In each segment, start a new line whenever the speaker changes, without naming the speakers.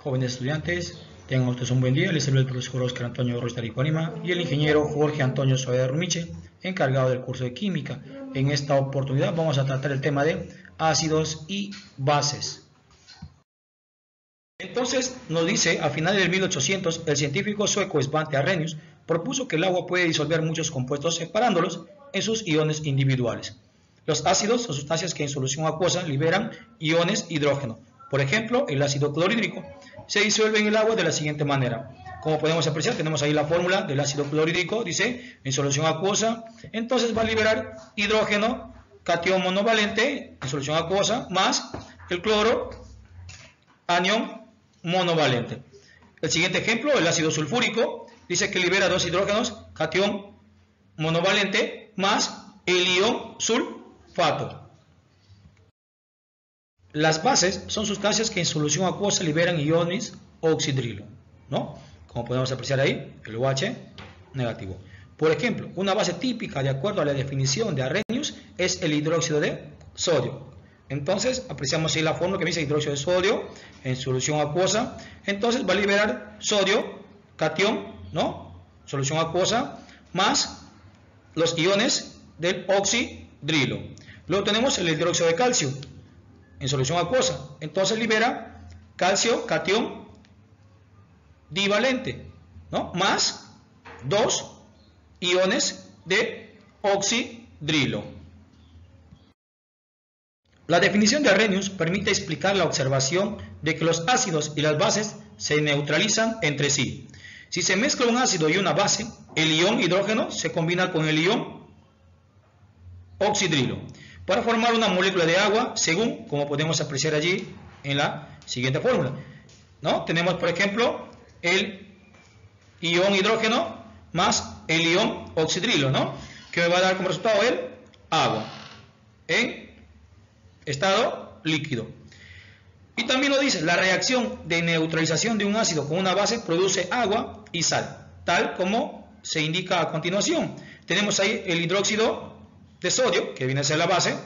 Jóvenes estudiantes, tengan ustedes un buen día. Les habla el profesor Oscar Antonio Ruiz Taricuanima y el ingeniero Jorge Antonio Soeder Rumiche, encargado del curso de Química. En esta oportunidad vamos a tratar el tema de ácidos y bases. Entonces nos dice, a finales del 1800, el científico sueco Svante Arrhenius propuso que el agua puede disolver muchos compuestos separándolos en sus iones individuales. Los ácidos son sustancias que en solución acuosa liberan iones hidrógeno. Por ejemplo, el ácido clorhídrico se disuelve en el agua de la siguiente manera. Como podemos apreciar, tenemos ahí la fórmula del ácido clorhídrico, dice, en solución acuosa, entonces va a liberar hidrógeno, cation monovalente, en solución acuosa, más el cloro, anión monovalente. El siguiente ejemplo, el ácido sulfúrico, dice que libera dos hidrógenos, cation monovalente, más el ion sulfato. Las bases son sustancias que en solución acuosa liberan iones oxidrilo, ¿no? Como podemos apreciar ahí, el OH negativo. Por ejemplo, una base típica de acuerdo a la definición de Arrhenius es el hidróxido de sodio. Entonces, apreciamos ahí la fórmula que dice hidróxido de sodio en solución acuosa. Entonces va a liberar sodio, cation, ¿no? Solución acuosa, más los iones del oxidrilo. Luego tenemos el hidróxido de calcio en solución acuosa. Entonces libera calcio, cation divalente, ¿no? Más dos iones de oxidrilo. La definición de Arrhenius permite explicar la observación de que los ácidos y las bases se neutralizan entre sí. Si se mezcla un ácido y una base, el ion hidrógeno se combina con el ion oxidrilo para formar una molécula de agua, según como podemos apreciar allí en la siguiente fórmula. ¿No? Tenemos, por ejemplo, el ion hidrógeno más el ion oxidrilo, ¿no? que me va a dar como resultado el agua en estado líquido. Y también lo dice, la reacción de neutralización de un ácido con una base produce agua y sal, tal como se indica a continuación. Tenemos ahí el hidróxido de sodio, que viene a ser la base,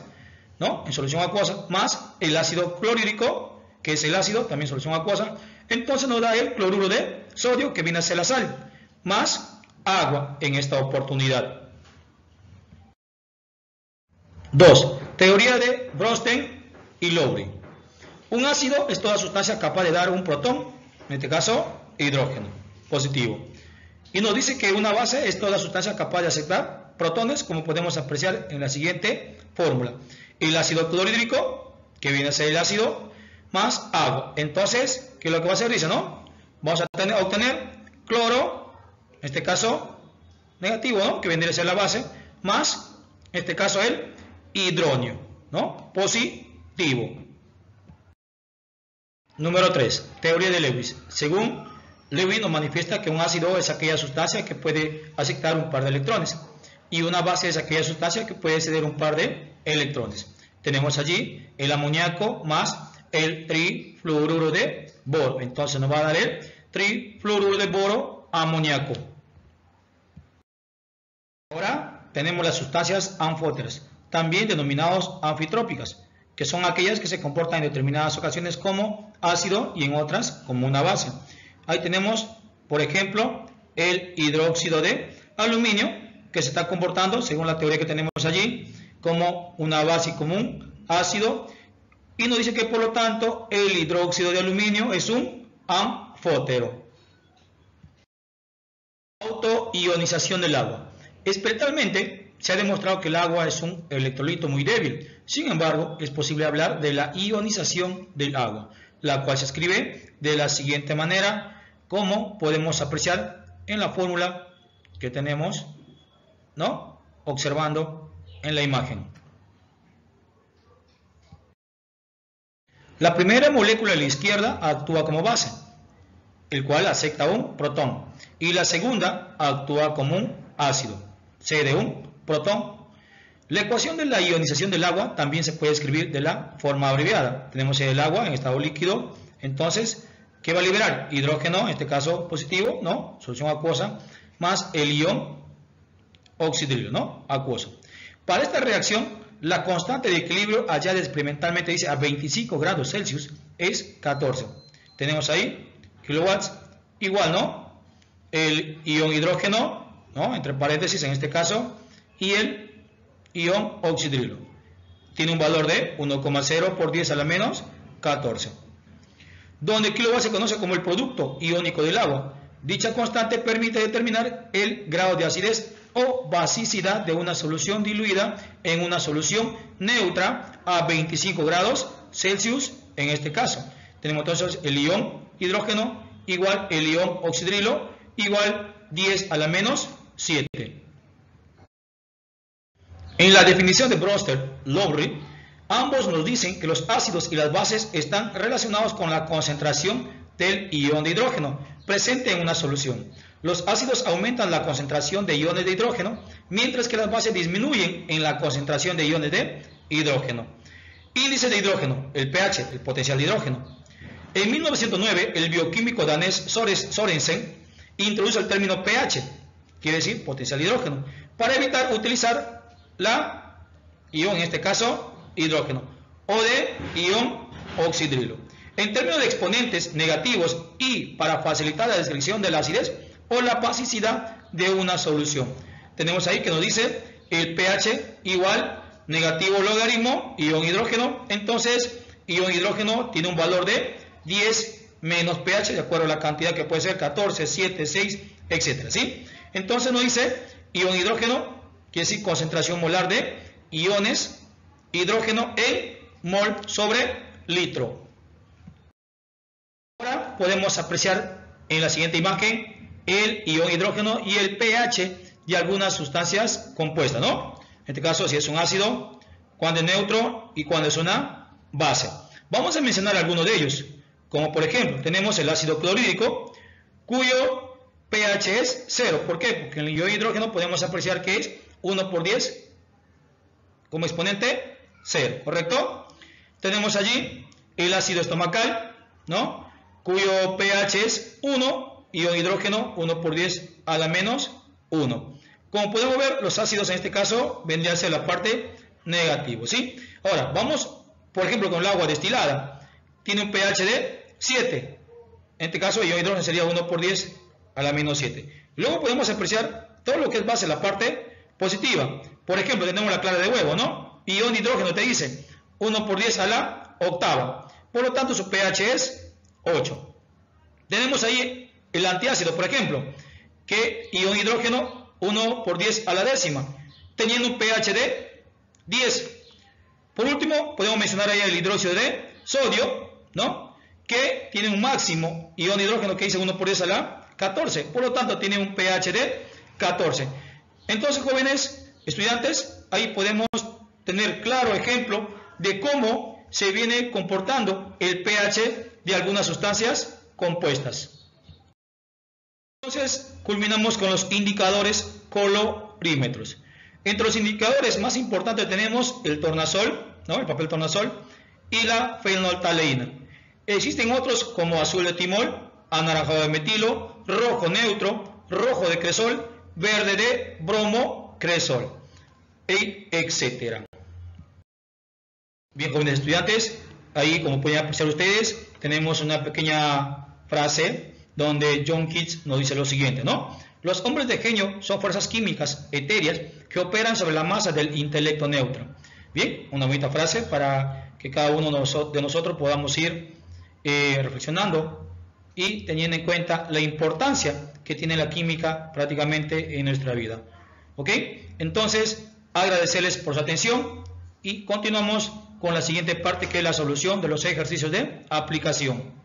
¿no? En solución acuosa, más el ácido clorhídrico, que es el ácido, también solución acuosa, entonces nos da el cloruro de sodio, que viene a ser la sal, más agua en esta oportunidad. 2. Teoría de Brosten y Lowry. Un ácido es toda sustancia capaz de dar un protón, en este caso hidrógeno, positivo. Y nos dice que una base es toda sustancia capaz de aceptar protones, como podemos apreciar en la siguiente fórmula. El ácido clorhídrico, que viene a ser el ácido, más agua. Entonces, ¿qué es lo que va a hacer? Dice, ¿no? Vamos a, tener, obtener cloro, en este caso negativo, ¿no? Que vendría a ser la base, más, en este caso, el hidrógeno, ¿no? Positivo. Número 3. Teoría de Lewis. Según Lewis nos manifiesta que un ácido es aquella sustancia que puede aceptar un par de electrones y una base es aquella sustancia que puede ceder un par de electrones. Tenemos allí el amoníaco más el trifluoruro de boro. Entonces nos va a dar el trifluoruro de boro amoníaco. Ahora tenemos las sustancias anfóteras, también denominadas anfitrópicas, que son aquellas que se comportan en determinadas ocasiones como ácido y en otras como una base. Ahí tenemos, por ejemplo, el hidróxido de aluminio que se está comportando, según la teoría que tenemos allí, como una base común, ácido, y nos dice que por lo tanto el hidróxido de aluminio es un anfótero. Autoionización del agua. Experimentalmente se ha demostrado que el agua es un electrolito muy débil. Sin embargo, es posible hablar de la ionización del agua, la cual se escribe de la siguiente manera, como podemos apreciar en la fórmula que tenemos ¿no? Observando en la imagen. La primera molécula a la izquierda actúa como base, el cual acepta un protón, y la segunda actúa como un ácido, cede un protón. La ecuación de la ionización del agua también se puede escribir de la forma abreviada. Tenemos el agua en estado líquido, entonces, ¿qué va a liberar? Hidrógeno, en este caso positivo, ¿no? Solución acuosa, más el ion oxidrilo, ¿no? Acuoso. Para esta reacción, la constante de equilibrio hallada experimentalmente dice a 25 grados Celsius es 14. tenemos ahí kilowatts igual, ¿no? El ion hidrógeno, ¿no? Entre paréntesis en este caso, y el ion oxidrilo. Tiene un valor de 1,0 por 10 a la menos 14. Donde kilowatt se conoce como el producto iónico del agua. Dicha constante permite determinar el grado de acidez o basicidad de una solución diluida en una solución neutra a 25 grados Celsius en este caso. Tenemos entonces el ion hidrógeno igual el ion oxidrilo igual 10 a la menos 7. En la definición de Broster, Lowry, ambos nos dicen que los ácidos y las bases están relacionados con la concentración del ion de hidrógeno presente en una solución. Los ácidos aumentan la concentración de iones de hidrógeno, mientras que las bases disminuyen en la concentración de iones de hidrógeno. Índice de hidrógeno, el pH, el potencial de hidrógeno. En 1909, el bioquímico danés Sorensen introduce el término pH, quiere decir potencial de hidrógeno, para evitar utilizar la ion, en este caso hidrógeno, o de ion oxidrilo. En términos de exponentes negativos y para facilitar la descripción de la acidez o la basicidad de una solución. Tenemos ahí que nos dice el pH igual negativo logaritmo ion hidrógeno. Entonces, ion hidrógeno tiene un valor de 10 menos pH, de acuerdo a la cantidad que puede ser 14, 7, 6, etcétera, ¿sí? Entonces nos dice ion hidrógeno, quiere decir concentración molar de iones hidrógeno en mol sobre litro. Ahora podemos apreciar en la siguiente imagen el ion hidrógeno y el pH de algunas sustancias compuestas, ¿no? En este caso, si es un ácido, cuando es neutro y cuando es una base. Vamos a mencionar algunos de ellos. Como por ejemplo, tenemos el ácido clorhídrico, cuyo pH es 0. ¿Por qué? Porque en el hidrógeno podemos apreciar que es 1 por 10 como exponente 0, ¿correcto? Tenemos allí el ácido estomacal, ¿no? Cuyo pH es 1, ion hidrógeno 1 por 10 a la menos 1. Como podemos ver, los ácidos en este caso vendrían a ser la parte negativo, ¿sí? Ahora, vamos, por ejemplo, con el agua destilada. Tiene un pH de 7. En este caso, ion hidrógeno sería 1 por 10 a la menos 7. Luego podemos apreciar todo lo que es base, la parte positiva. Por ejemplo, tenemos la clara de huevo, ¿no? Ion hidrógeno te dice 1 por 10 a la octava. Por lo tanto, su pH es 8. Tenemos ahí el antiácido, por ejemplo, que ion hidrógeno 1 por 10 a la décima, teniendo un pH de 10. Por último, podemos mencionar ahí el hidróxido de sodio, ¿no? que tiene un máximo ion hidrógeno que dice 1 por 10 a la 14. Por lo tanto, tiene un pH de 14. Entonces, jóvenes estudiantes, ahí podemos tener claro ejemplo de cómo se viene comportando el pH de algunas sustancias compuestas. Entonces, culminamos con los indicadores colorímetros. Entre los indicadores más importantes tenemos el tornasol, ¿no? el papel tornasol, y la fenoltaleína. Existen otros como azul de timol, anaranjado de metilo, rojo neutro, rojo de cresol, verde de bromo cresol, e etcétera. Bien, jóvenes estudiantes, ahí como pueden apreciar ustedes, tenemos una pequeña frase donde John Keats nos dice lo siguiente, ¿no? Los hombres de genio son fuerzas químicas etéreas que operan sobre la masa del intelecto neutro. Bien, una bonita frase para que cada uno de nosotros podamos ir eh, reflexionando y teniendo en cuenta la importancia que tiene la química prácticamente en nuestra vida. ¿Ok? Entonces, agradecerles por su atención y continuamos con la siguiente parte que es la solución de los ejercicios de aplicación.